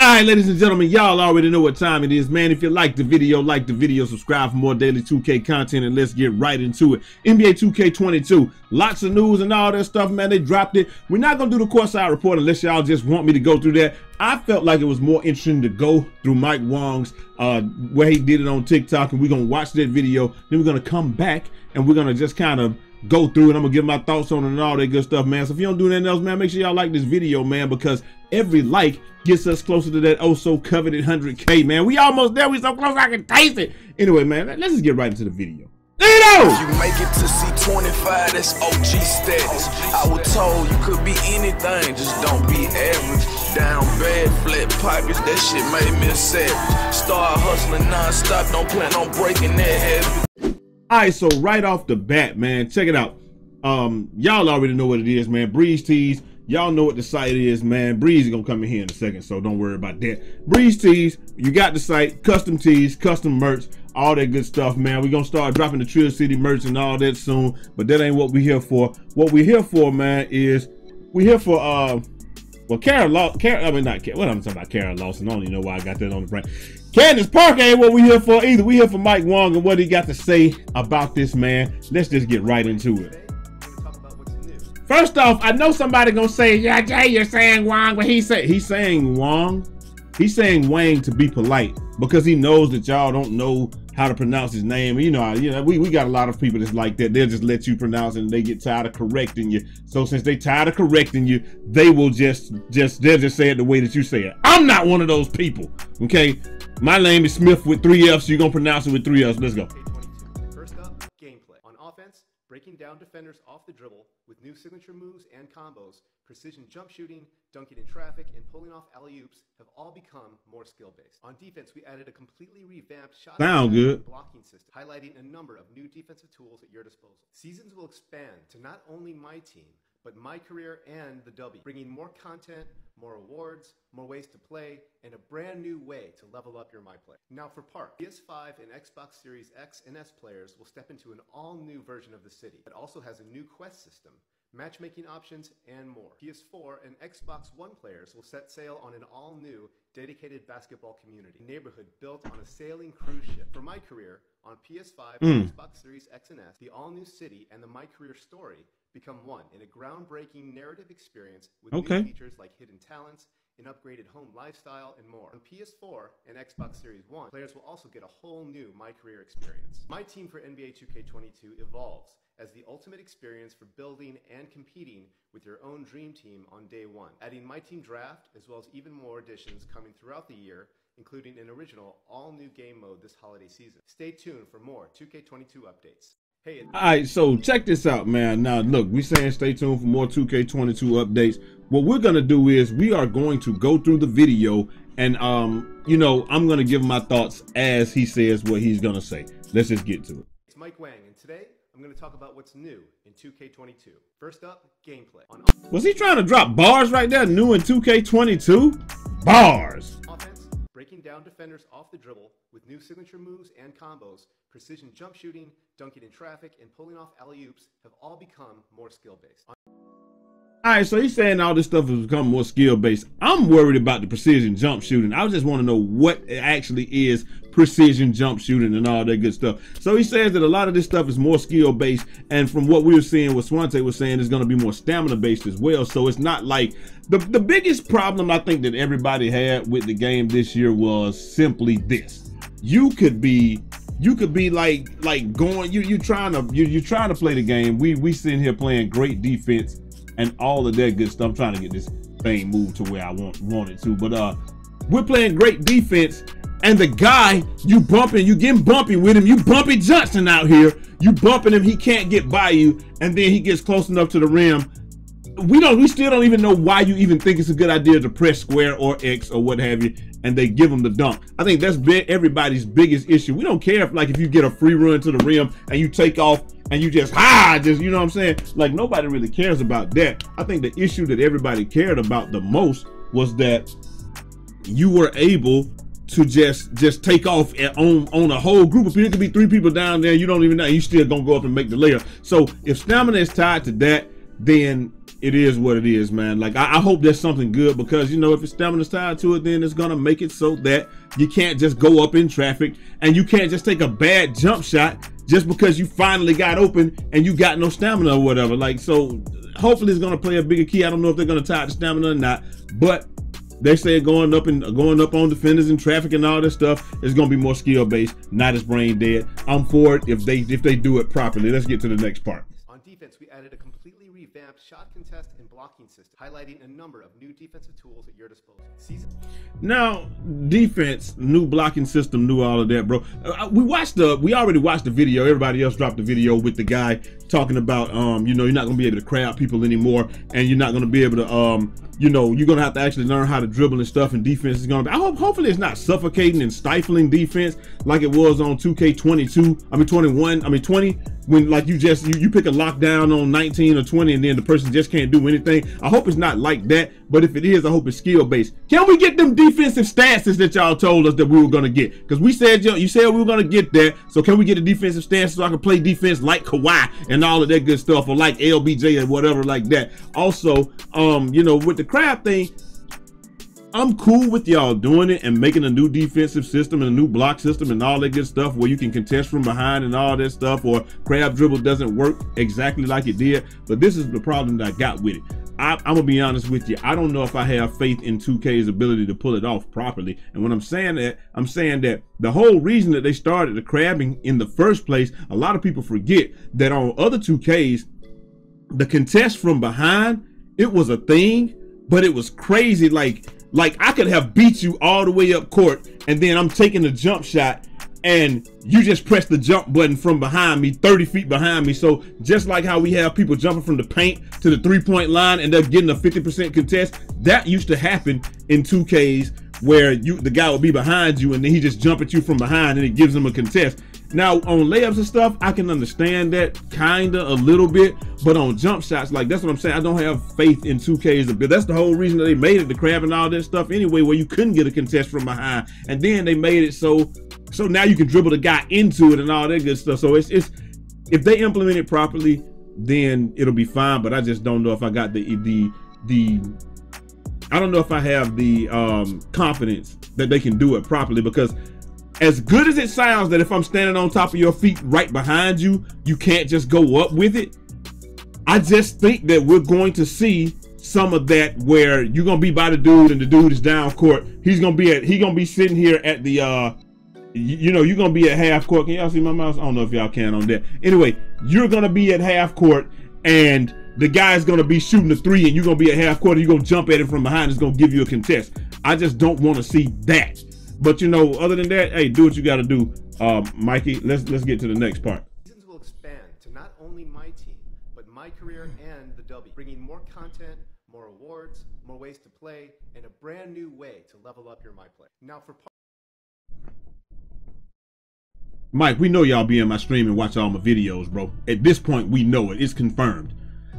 All right, ladies and gentlemen, y'all already know what time it is, man. If you like the video, like the video, subscribe for more daily 2K content, and let's get right into it. NBA 2K22, lots of news and all that stuff, man. They dropped it. We're not gonna do the courtside report unless y'all just want me to go through that. I felt like it was more interesting to go through Mike Wong's uh, where he did it on TikTok, and we're gonna watch that video. Then we're gonna come back and we're gonna just kind of go through it. I'm gonna give my thoughts on it and all that good stuff, man. So if you don't do anything else, man, make sure y'all like this video, man, because every like gets us closer to that oh so coveted 100k, man. We almost there. We so close I can taste it. Anyway, man, let's just get right into the video. If you make it to C25, that's OG status. I was told you could be anything, just don't be average. Down bad, flat pipers, that shit made me a savage. Start hustling non-stop, don't plan on breaking that habit. All right, so right off the bat, man, check it out. Um, y'all already know what it is, man. Breaze Tees. Y'all know what the site is, man. Breaze is gonna come in here in a second, so don't worry about that. Breaze Tees, you got the site, custom tees, custom merch, all that good stuff, man. We're gonna start dropping the Trill City merch and all that soon, but that ain't what we here for. What we here for, man, is we here for uh well Karen Law Karen I mean not Karen, what I'm talking about Karen Lawson. I don't even know why I got that on the brain. Candace Parker ain't what we here for either. We here for Mike Wong and what he got to say about this man. Let's just get right into it. First off, I know somebody gonna say, "Yeah, Jay, you're saying Wong," but he said he's saying Wong. He's saying Wang to be polite because he knows that y'all don't know how to pronounce his name. You know, you know, we, we got a lot of people that's like that. They'll just let you pronounce it and they get tired of correcting you. So since they tired of correcting you, they will just just they'll just say it the way that you say it. I'm not one of those people. Okay. My name is Smith with three F's. You're gonna pronounce it with three F's. Let's go. First up, gameplay. On offense, breaking down defenders off the dribble with new signature moves and combos, precision jump shooting, dunking in traffic, and pulling off alley-oops have all become more skill-based. On defense, we added a completely revamped shot Sound good. blocking system, highlighting a number of new defensive tools at your disposal. Seasons will expand to not only my team, but my career and the W, bringing more content, more awards, more ways to play, and a brand new way to level up your My Play. Now for Park, PS5 and Xbox Series X and S players will step into an all-new version of the city that also has a new quest system, matchmaking options, and more. PS4 and Xbox One players will set sail on an all-new dedicated basketball community, a neighborhood built on a sailing cruise ship. For my career, on PS5 and hmm. Xbox Series X and S, the all-new city and the My Career story become one in a groundbreaking narrative experience with Okay. new features like hidden talents, an upgraded home lifestyle, and more. On PS4 and Xbox Series One, players will also get a whole new My Career experience. My team for NBA 2K22 evolves as the ultimate experience for building and competing with your own dream team on day one. Adding My Team Draft, as well as even more additions coming throughout the year, including an original all new game mode this holiday season. Stay tuned for more 2K22 updates. Hey, All right, so check this out, man. Now, look, we saying stay tuned for more 2K22 updates. What we're gonna do is we are going to go through the video, and um, you know, I'm gonna give my thoughts as he says what he's gonna say. Let's just get to it. It's Mike Wang, and today I'm going to talk about what's new in 2K22. First up, gameplay. On Was he trying to drop bars right there? New in 2K22? Bars. offense, breaking down defenders off the dribble with new signature moves and combos, precision jump shooting, dunking in traffic, and pulling off alley-oops have all become more skill-based. On All right, so he's saying all this stuff has become more skill based. I'm worried about the precision jump shooting. I just want to know what actually is precision jump shooting and all that good stuff. So he says that a lot of this stuff is more skill based, and from what we were seeing, what Swante was saying, is going to be more stamina based as well. So it's not like the the biggest problem I think that everybody had with the game this year was simply this: you could be you could be like like going you you trying to you you trying to play the game. We we sitting here playing great defense and all of that good stuff. I'm trying to get this thing moved to where I want want it to. But uh we're playing great defense and the guy you bumping, you getting bumpy with him, you bumpy Johnson out here, you bumping him, he can't get by you, and then he gets close enough to the rim. We don't we still don't even know why you even think it's a good idea to press square or X or what have you, and they give him the dunk. I think that's everybody's biggest issue. We don't care if like if you get a free run to the rim and you take off and you just ha just you know what I'm saying? Like nobody really cares about that. I think the issue that everybody cared about the most was that you were able to just just take off on on a whole group of people. It could be three people down there. You don't even know. You still gonna go up and make the layup. So if stamina is tied to that, then it is what it is, man. Like I, I, hope there's something good because you know if it's stamina tied to it, then it's gonna make it so that you can't just go up in traffic and you can't just take a bad jump shot just because you finally got open and you got no stamina or whatever. Like so, hopefully it's gonna play a bigger key. I don't know if they're gonna tie the stamina or not, but they say going up and going up on defenders and traffic and all this stuff is going to be more skill based, not as brain dead. I'm for it if they if they do it properly. Let's get to the next part. On defense, we added a completely revamped shot contest blocking system, highlighting a number of new defensive tools at your disposal. Season. Now, defense, new blocking system, new all of that, bro. Uh, we watched the, we already watched the video. Everybody else dropped the video with the guy talking about, um, you know, you're not gonna be able to crowd people anymore, and you're not gonna be able to, um, you know, you're gonna have to actually learn how to dribble and stuff, and defense is gonna be. I hope, hopefully, it's not suffocating and stifling defense like it was on 2K22. I mean, 21. I mean, 20 when like you just you, you pick a lockdown on 19 or 20 and then the person just can't do anything. I hope it's not like that, but if it is, I hope it's skill based. Can we get them defensive stances that y'all told us that we were gonna get? Because we said you, you said we were gonna get that. So can we get a defensive stance so I can play defense like Kawhi and all of that good stuff, or like LBJ or whatever like that? Also, um, you know, with the crab thing, I'm cool with y'all doing it and making a new defensive system and a new block system and all that good stuff where you can contest from behind and all that stuff or crab dribble doesn't work exactly like it did. But this is the problem that I got with it. I, am gonna be honest with you. I don't know if I have faith in 2K's ability to pull it off properly. And when I'm saying that, I'm saying that the whole reason that they started the crabbing in the first place, a lot of people forget that on other 2Ks, the contest from behind, it was a thing, but it was crazy. Like like I could have beat you all the way up court, and then I'm taking a jump shot, and you just press the jump button from behind me, 30 feet behind me. So just like how we have people jumping from the paint to the three-point line and they're getting a 50% contest, that used to happen in 2Ks where you the guy would be behind you and then he just jump at you from behind and it gives him a contest. Now on layups and stuff, I can understand that kinda a little bit, but on jump shots, like that's what I'm saying. I don't have faith in 2K's ability. That's the whole reason that they made it the crab and all that stuff anyway, where you couldn't get a contest from behind, and then they made it so so now you can dribble the guy into it and all that good stuff. So it's it's if they implement it properly, then it'll be fine. But I just don't know if I got the the the I don't know if I have the um confidence that they can do it properly because as good as it sounds that if I'm standing on top of your feet right behind you, you can't just go up with it. I just think that we're going to see some of that where you're gonna be by the dude and the dude is down court. He's gonna be at he gonna be sitting here at the uh you, know you're gonna be at half court. Can y'all see my mouse? I don't know if y'all can on that. Anyway, you're gonna be at half court and the guy's gonna be shooting a three and you're gonna be at half court. You're gonna jump at it from behind. It's gonna give you a contest. I just don't want to see that. But you know, other than that, hey, do what you got to do, uh, Mikey. Let's let's get to the next part. Seasons will expand to not only my team, but my career and the W, bringing more content, more awards, more ways to play, and a brand new way to level up your my play. Now for. Mike, we know y'all be in my stream and watch all my videos, bro. At this point, we know it. It's confirmed.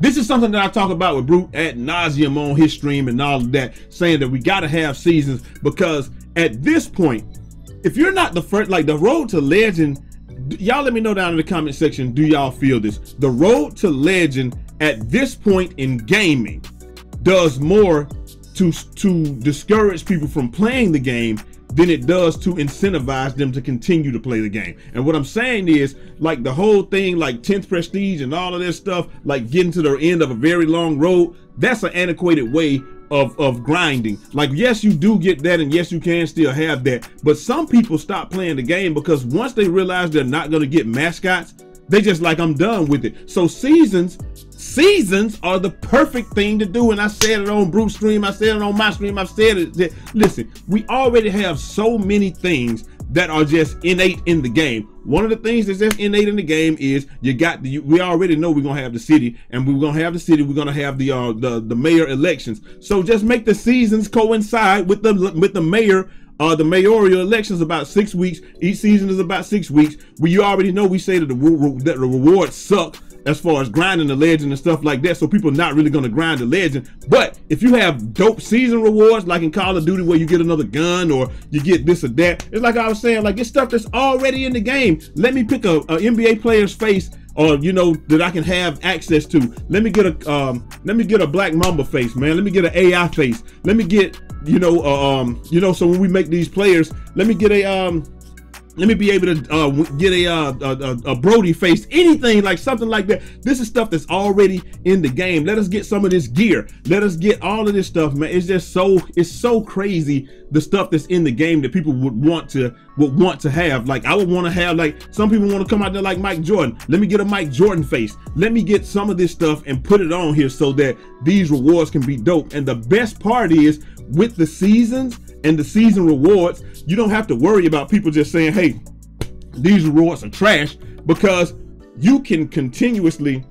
This is something that I talk about with Brute at nauseum on his stream and all of that, saying that we got to have seasons because at this point, if you're not the first, like the road to legend, y'all let me know down in the comment section, do y'all feel this? The road to legend at this point in gaming does more to, to discourage people from playing the game than it does to incentivize them to continue to play the game. And what I'm saying is, like the whole thing, like 10th prestige and all of this stuff, like getting to the end of a very long road, that's an antiquated way of of grinding. Like yes, you do get that, and yes, you can still have that. But some people stop playing the game because once they realize they're not to get mascots, they just like I'm done with it. So seasons, seasons are the perfect thing to do. And I said it on Brute's stream, I said it on my stream, I've said it. That, listen, we already have so many things that are just innate in the game. One of the things that's just innate in the game is you got the, we already know we're gonna have the city, and we're gonna have the city. We're gonna have the uh, the the mayor elections. So just make the seasons coincide with the with the mayor. Uh, the mayoral elections about six weeks. Each season is about six weeks. We you already know we say that the that the rewards suck as far as grinding the legend and stuff like that. So people are not really going to grind the legend. But if you have dope season rewards, like in Call of Duty, where you get another gun or you get this or that, it's like I was saying, like it's stuff that's already in the game. Let me pick a, a NBA player's face or you know that I can have access to. Let me get a um, let me get a Black Mamba face, man. Let me get an AI face. Let me get you know uh, um, you know so when we make these players, let me get a um let me be able to uh, get a, uh, a, a Brody face, anything like something like that. This is stuff that's already in the game. Let us get some of this gear. Let us get all of this stuff, man. It's just so it's so crazy the stuff that's in the game that people would want to would want to have. Like I would want to have like some people want to come out there like Mike Jordan. Let me get a Mike Jordan face. Let me get some of this stuff and put it on here so that these rewards can be dope. And the best part is with the seasons and the season rewards, you don't have to worry about people just saying, hey, these rewards are trash because you can continuously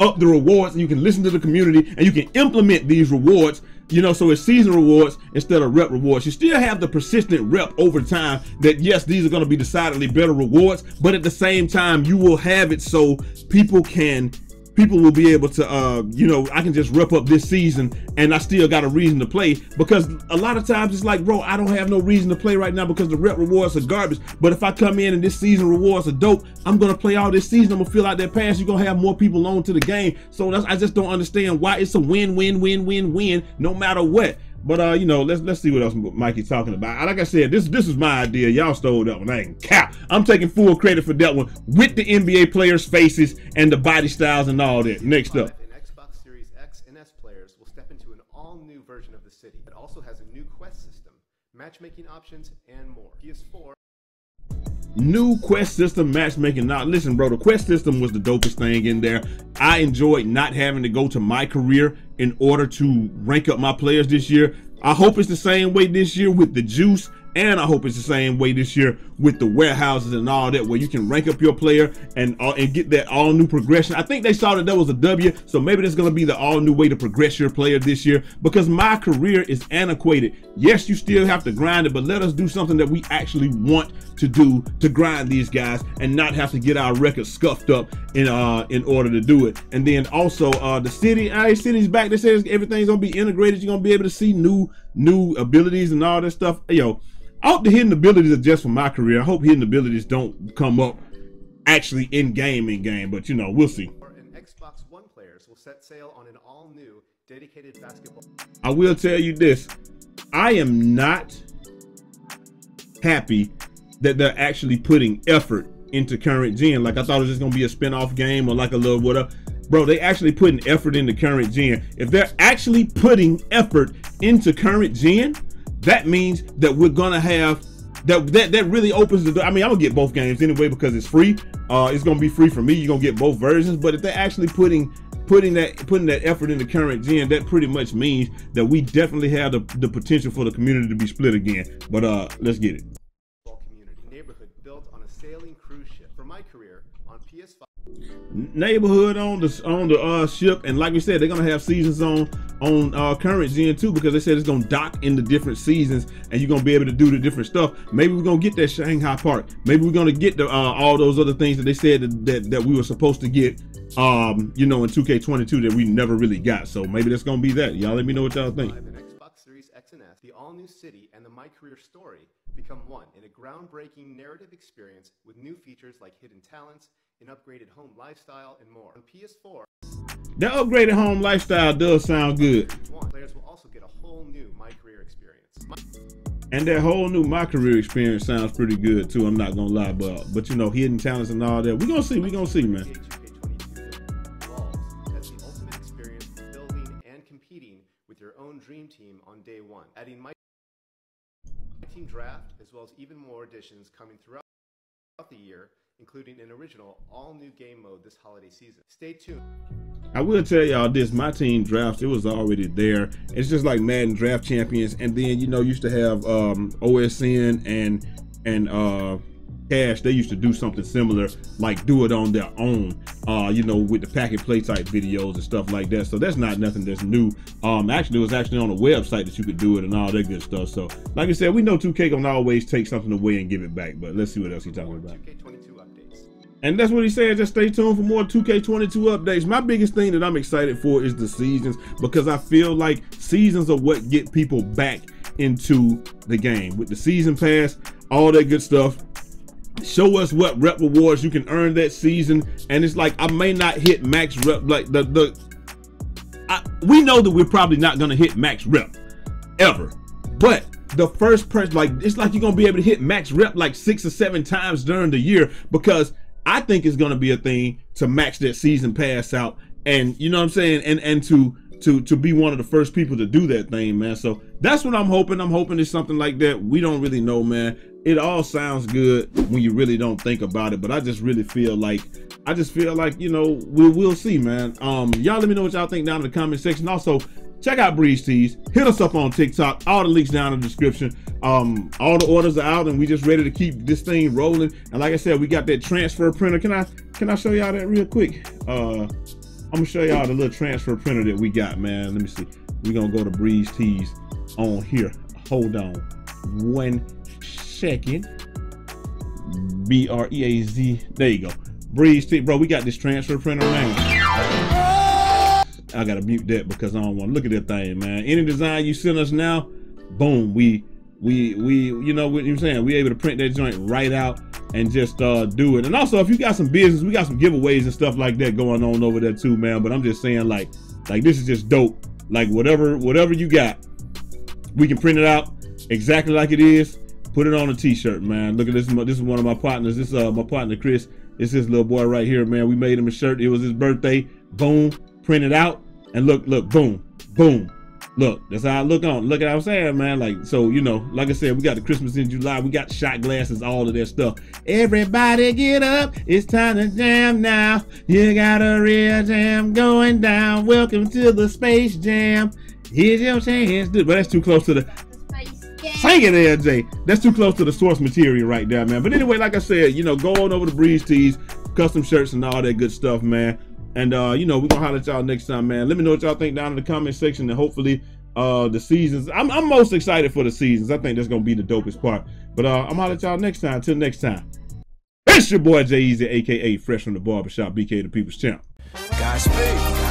up the rewards and you can listen to the community and you can implement these rewards you know so it's season rewards instead of rep rewards. You still have the persistent rep over time that yes these are going to be decidedly better rewards but at the same time you will have it so people can people will be able to, uh, you know, I can just rep up this season and I still got a reason to play because a lot of times it's like, bro, I don't have no reason to play right now because the rep rewards are garbage. But if I come in and this season rewards are dope, I'm gonna play all this season. I'm gonna fill out that pass. You're gonna have more people on to the game. So I just don't understand why it's a win, win, win, win, win, no matter what. But uh, you know, let's let's see what else Mikey's talking about. Like I said, this this is my idea. Y'all stole that one. I ain't cap. I'm taking full credit for that one with the NBA players' faces and the body styles and all that. Next up. Xbox Series X and S players will step into an all-new version of the city that also has a new quest system, matchmaking options, and more. PS4 new quest system matchmaking. Now listen bro the quest system was the dopest thing in there. I enjoyed not having to go to my career in order to rank up my players this year. I hope it's the same way this year with the juice and I hope it's the same way this year with the warehouses and all that, where you can rank up your player and uh, and get that all new progression. I think they saw that that was a W, so maybe that's going to be the all new way to progress your player this year. Because my career is antiquated. Yes, you still have to grind it, but let us do something that we actually want to do to grind these guys and not have to get our record scuffed up in uh in order to do it. And then also uh the city, I uh, city's back. They says everything's gonna be integrated. You're gonna be able to see new new abilities and all that stuff. Yo I hope the hidden abilities are just for my career. I hope hidden abilities don't come up actually in game in game, but you know, we'll see. Xbox One players will set sail on an all new dedicated basketball. I will tell you this. I am not happy that they're actually putting effort into current gen. Like I thought it was just gonna be a spin-off game or like a little whatever. Bro, they actually putting effort into current gen. If they're actually putting effort into current gen, that means that we're gonna have that that that really opens the door. I mean, I'm gonna get both games anyway because it's free. Uh, it's gonna be free for me. You're gonna get both versions. But if they're actually putting putting that putting that effort in the current gen, that pretty much means that we definitely have the, the potential for the community to be split again. But uh, let's get it. Community neighborhood built on a sailing cruise ship. For my career on PS5 neighborhood on the on the uh, ship, and like we said, they're gonna have seasons on on uh, current gen too because they said it's gonna dock in the different seasons, and you're gonna be able to do the different stuff. Maybe we're gonna get that Shanghai Park. Maybe we're gonna get the uh, all those other things that they said that, that, that we were supposed to get. Um, you know, in 2K22 that we never really got. So maybe that's gonna be that. Y'all let me know what y'all think. Xbox Series X and S, the all-new city, and the My Career story become one in a groundbreaking narrative experience with new features like hidden talents an upgraded home lifestyle, and more. On PS4, the upgraded home lifestyle does sound good. Players will also get a whole new My Career experience. My and that whole new My Career experience sounds pretty good too. I'm not gonna lie, but but you know, hidden talents and all that. We gonna see. We gonna see, man. That's the ultimate experience building and competing with your own dream team on day one, adding my team draft as well as even more additions coming throughout the year including an original all-new game mode this holiday season. Stay tuned. I will tell y'all this, my team drafts, it was already there. It's just like Madden Draft Champions, and then, you know, used to have um, OSN and, and, uh, Cash, they used to do something similar, like do it on their own, uh, you know, with the pack and play type videos and stuff like that. So that's not nothing that's new. Um, actually, it was actually on a website that you could do it and all that good stuff. So, like I said, we know 2K gonna always take something away and give it back, but let's see what else he's talking about. okay 22 updates And that's what he said. Just stay tuned for more 2K22 updates. My biggest thing that I'm excited for is the seasons because I feel like seasons are what get people back into the game. With the season pass, all that good stuff. Show us what rep rewards you can earn that season. And it's like I may not hit max rep like the the I, we know that we're probably not gonna hit max rep ever. But the first person, like it's like you're gonna be able to hit max rep like six or seven times during the year because I think it's gonna be a thing to max that season pass out, and you know what I'm saying, and and to to to be one of the first people to do that thing, man. So that's what I'm hoping. I'm hoping it's something like that. We don't really know, man. It all sounds good when you really don't think about it, but I just really feel like I just feel like you know we will see, man. Um, y'all let me know what y'all think down in the comment section. Also, check out Breaze Tees. Hit us up on TikTok. All the links down in the description. Um, all the orders are out, and we just ready to keep this thing rolling. And like I said, we got that transfer printer. Can I can I show y'all that real quick? Uh, I'm gonna show y'all the little transfer printer that we got, man. Let me see. We're gonna go to Breaze Tees on here. Hold on one second. B R E A Z. There you go. Breaze Tees, bro. We got this transfer printer, man. I gotta mute that because I don't want to look at that thing, man. Any design you send us now, boom, we we we you know what you're saying. We able to print that joint right out and just uh do it. And also, if you got some business, we got some giveaways and stuff like that going on over there too, man. But I'm just saying, like, like this is just dope. Like whatever whatever you got, we can print it out exactly like it is. Put it on a t-shirt, man. Look at this. This is one of my partners. This is uh, my partner Chris. It's his little boy right here, man. We made him a shirt. It was his birthday. Boom, print it out and look, look, boom, boom. Look, that's how I look on. Look at what I'm saying, man. Like, so, you know, like I said, we got the Christmas in July. We got shot glasses, all of that stuff. Everybody get up. It's time to jam now. You got a real jam going down. Welcome to the Space Jam. Here's your chance. Dude, but that's too close to the Sing it, LJ. That's too close to the source material right there, man. But anyway, like I said, you know, go on over to Breaze Tees, custom shirts and all that good stuff, man. And uh, you know, we're gonna holler at y'all next time, man. Let me know what y'all think down in the comment section, and hopefully uh the seasons. I'm, I'm most excited for the seasons. I think that's gonna be the dopest part. But uh I'm holler at y'all next time. Till next time. It's your boy Jai Eazy, aka Fresh from the Barbershop, BK the People's Champ. Godspeed.